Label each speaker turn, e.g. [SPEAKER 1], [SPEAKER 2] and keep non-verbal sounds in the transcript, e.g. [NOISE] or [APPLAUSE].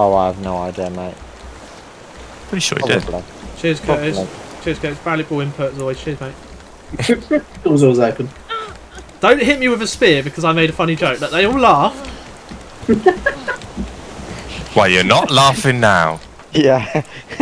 [SPEAKER 1] Oh, I have no idea, mate.
[SPEAKER 2] Pretty sure he did.
[SPEAKER 1] Probably.
[SPEAKER 3] Cheers, Curtis. Cheers, Curtis. Valuable input as always. Cheers, mate. [LAUGHS]
[SPEAKER 4] Doors always open.
[SPEAKER 3] Don't hit me with a spear because I made a funny joke. Like, they all laugh.
[SPEAKER 2] Why, you're not laughing now. [LAUGHS]
[SPEAKER 1] Yeah, [LAUGHS]